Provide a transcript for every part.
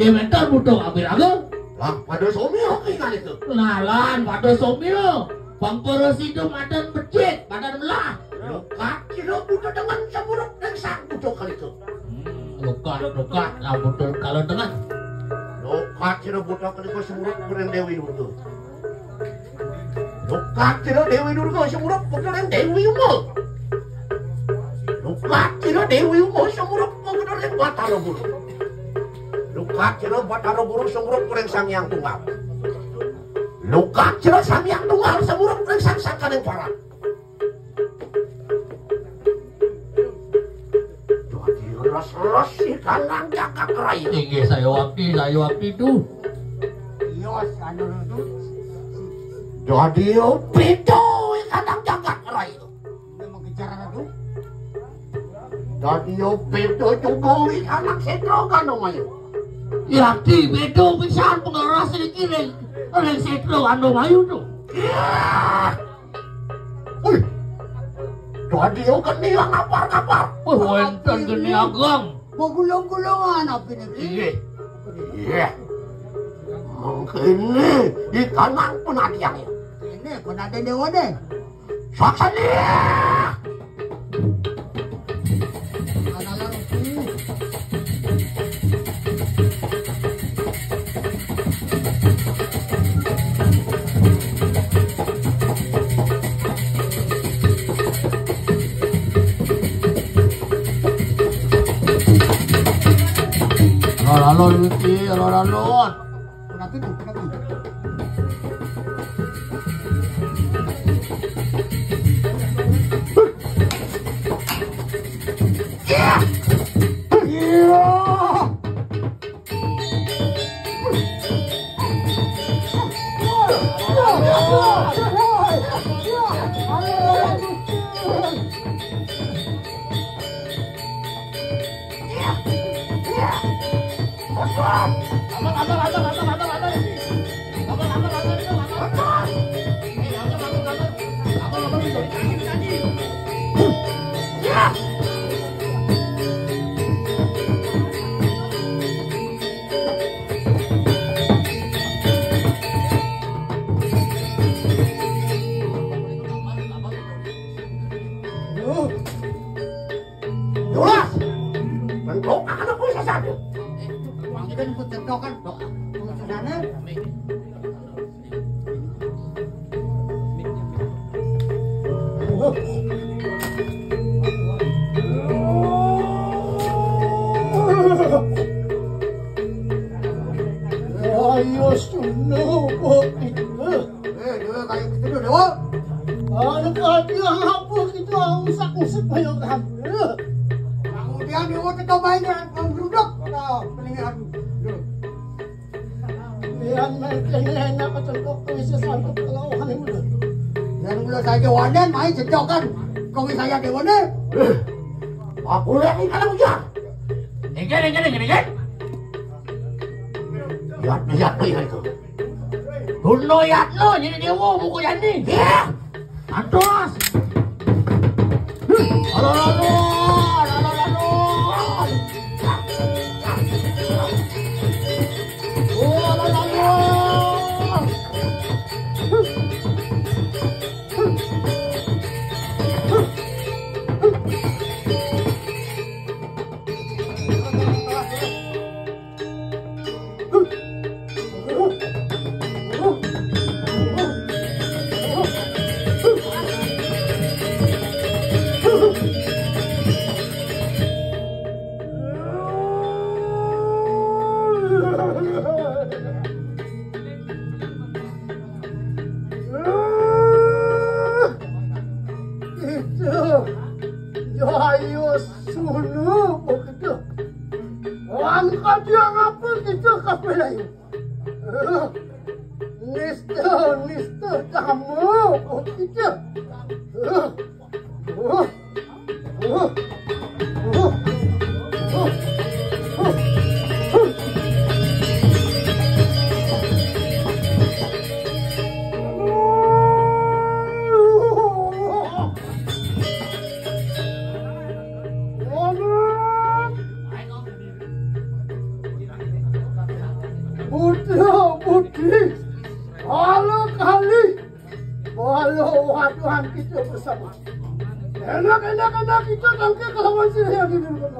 Ya meter butuh abiraga. Lah, pada oke kan itu. Kenalan pada somil. Bang Poros itu madan becit, madan belah. Luka, kira butuh dengan semuruk dan sang butuh kali itu. Hmm, luka, luka, lah butuh kalau dengan. Luka, kira butuh kali itu semuruk keren Dewi dulu. Luka, kira Dewi kau semuruk keren Dewi umur. Luka, kira Dewi umur semuruk keren Batara Buru. luka cina buat taruh buruk sungguh kurang sang yang tunggal. Luka cina sang yang tunggal semuruk kurang sang sang kaneng parah los-los si kanang jaka kerai ini sayo api sayo api itu yos anu itu jadi api itu kanang jaka kerai tuh jadi api tuh juga kanang setrokan kanong Yakti bedo pisan pengeras di kiri. Oleh setro ando mayu tuh. Uy. Jadi geni ang kapar-kapar. Wah, wenten geni agam. Magulong-gulongan ang pinipili. Iya. Iya. Mungkin ni ikan ang penadiang ya. Ini, natin dewa din. Saksan Alon-alon iki, alon-alon. Nanti nanti. kacau kan? Kau ni saya dewa eh, aku yang ni kalah ujar ingat ingat ingat ingat lihat ni lihat ni itu Tunggu yat lo, jadi dia wo buku yang ni. Ya, antos. Hmm. Alolol. 泣きとなんかかわいそうやけど。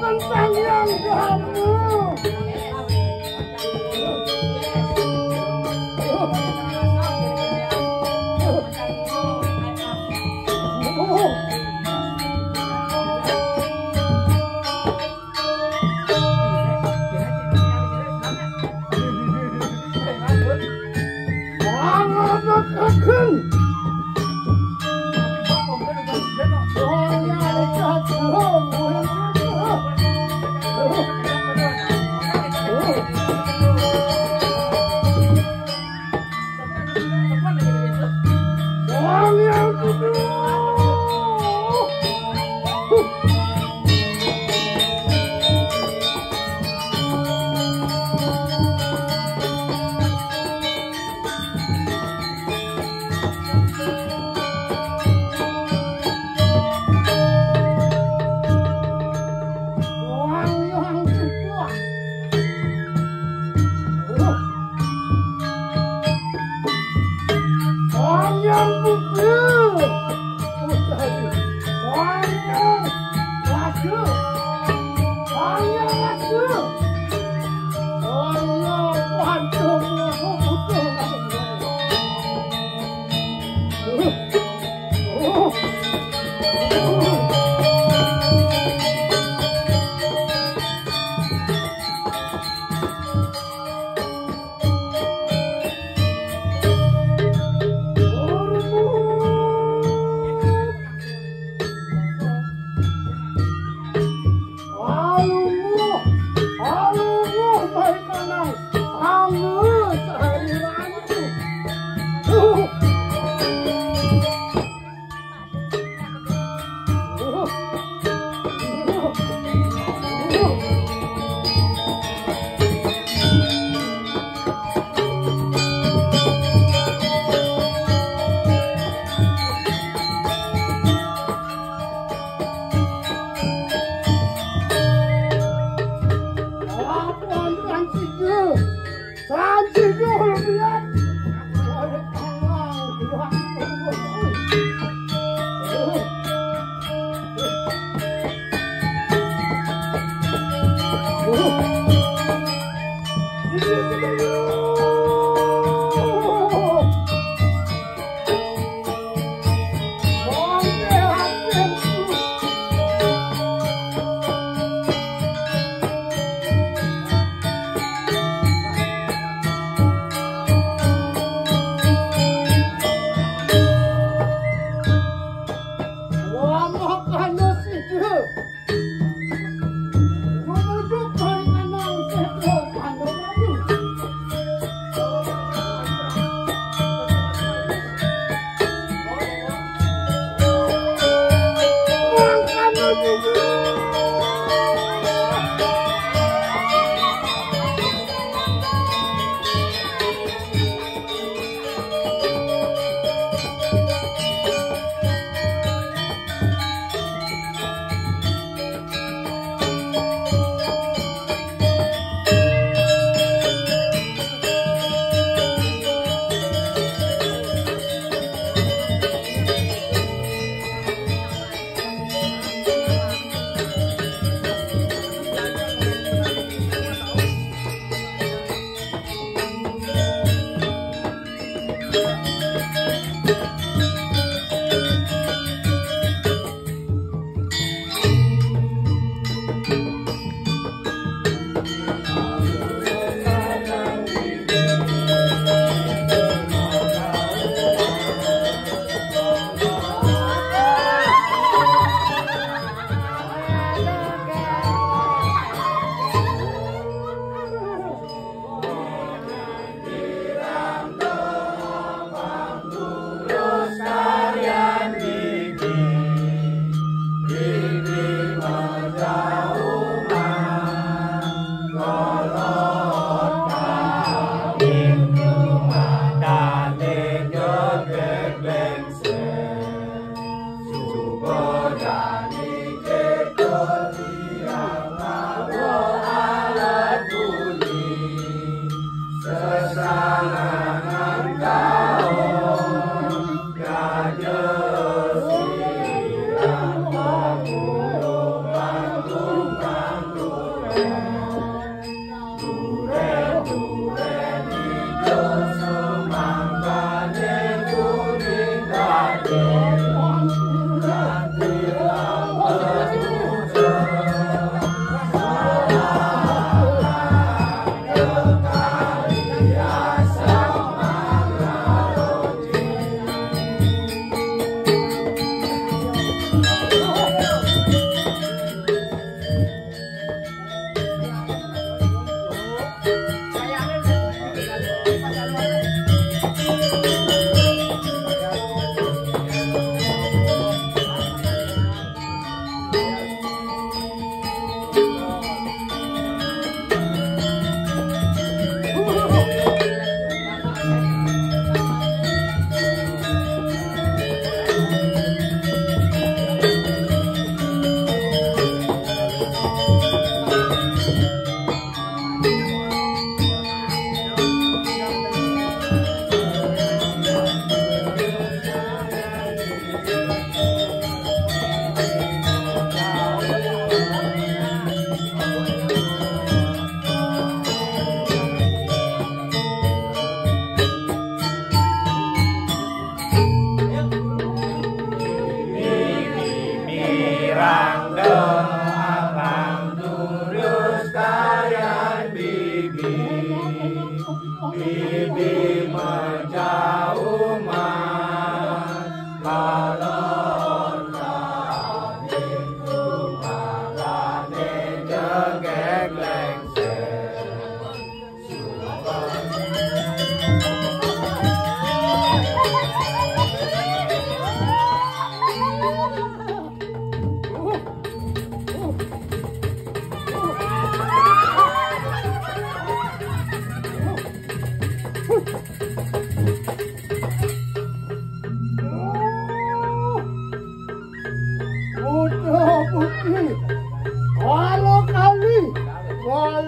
跟咱一样吧 One, two, one, two. 说话。be my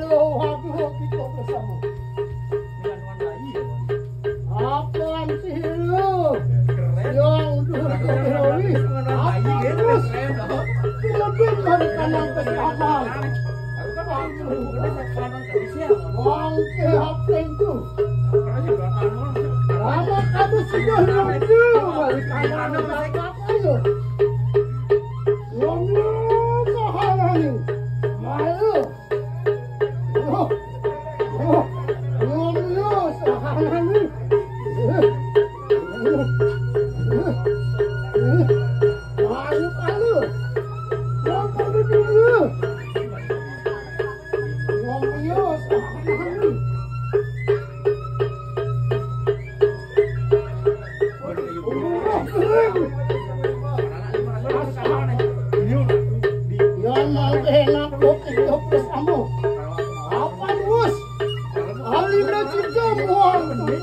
aduh aduh kita bersama apaan sih lu ya udah kita berani apa terus lebih dari kanan ke kan ke kanan ke kanan ke kanan